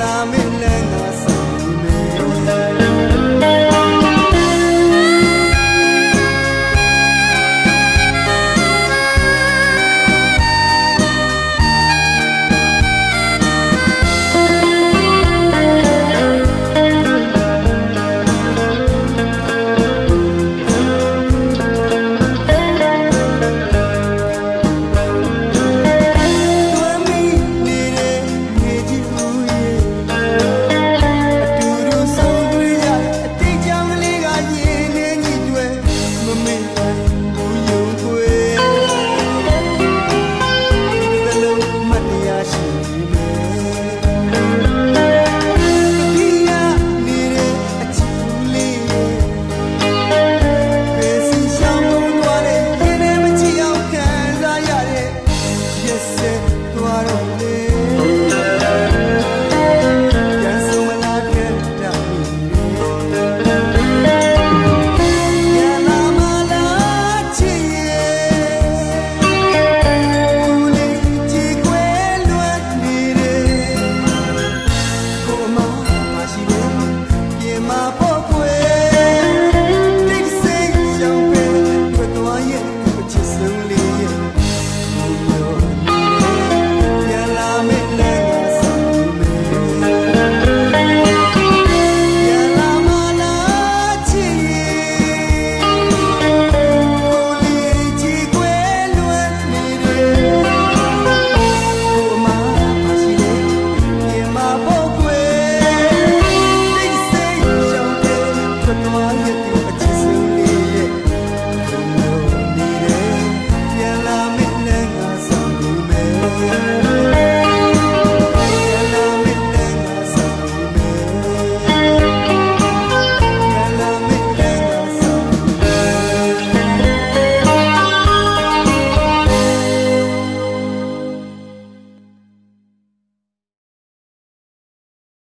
namin na one